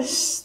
Yes.